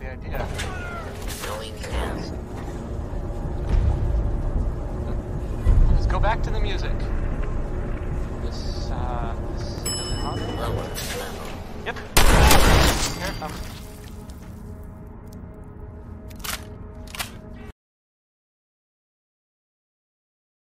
like the idea. Going down. Let's go back to the music. This, uh, this, does? Lower level. Yep.